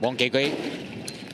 忘記佢。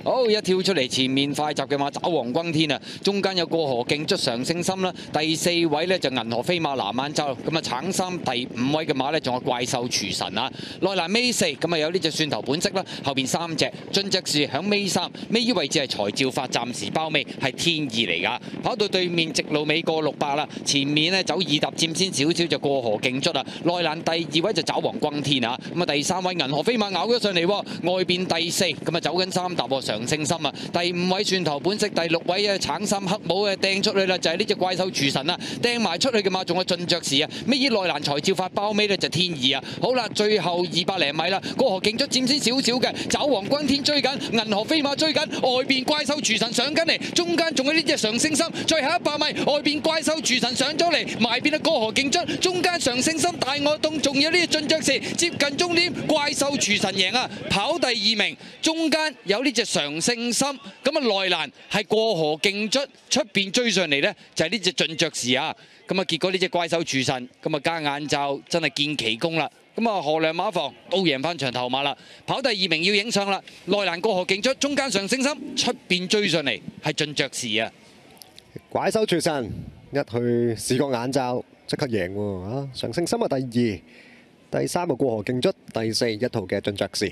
好一跳出嚟，前面快集嘅马爪王君天啊，中间有过河劲卒常胜心啦，第四位咧就银河飞马蓝晚洲，咁啊橙三第五位嘅马咧仲有怪兽厨神啊，内栏尾四咁啊有呢只蒜头本色啦，后边三只进只是响尾三尾位置系财照发暂时包尾系天意嚟噶，跑到对面直路尾过六百啦，前面咧走二搭占先少少就过河劲卒啊，内栏第二位就爪王君天啊，咁啊第三位银河飞马咬咗上嚟，外边第四咁啊走紧三搭喎。长胜心啊，第五位蒜头本色，第六位啊橙心黑帽啊掟出去啦，就系呢只怪兽厨神啊掟埋出去嘅嘛，仲有进爵士啊，咩衣内难才照发包尾咧就天意啊，好啦，最后二百零米啦，过河竞卒占先少少嘅，走王君天追紧，银河飞马追紧，外边怪兽厨神上紧嚟，中间仲有呢只常胜心，最后一百米外边怪兽厨神上咗嚟，埋边啊过河竞卒，中间常胜心大我洞，仲有呢只进爵士接近终点，怪兽厨神赢啊，跑第二名，中间有呢只长胜心咁啊，内栏系过河竞出，出边追上嚟呢，就系呢只进爵士啊！咁啊，结果呢只怪兽住神，咁啊加眼罩，真系见奇功啦！咁啊，河亮马房都赢翻场头马啦，跑第二名要影相啦。内栏过河竞出，中间常勝心出边追上嚟系进爵士啊！怪兽住神一去试个眼罩，即刻赢喎啊！长胜心啊第二，第三個过河竞出，第四一套嘅进爵士。